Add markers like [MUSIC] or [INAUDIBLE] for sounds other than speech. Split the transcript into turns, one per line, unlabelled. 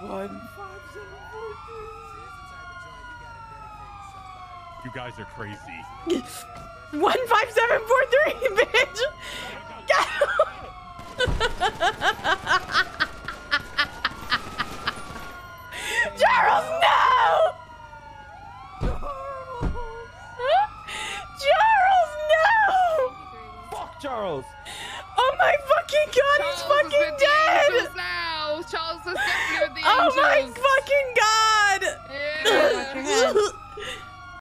One five seven four
You guys are crazy. [LAUGHS]
One five seven four three, [LAUGHS] bitch. Charles, [LAUGHS] no! Charles, no!
Fuck Charles.
Oh my fucking god, he's
Charles is
fucking
with the
dead!
angels is definitely with the
Oh my
angels.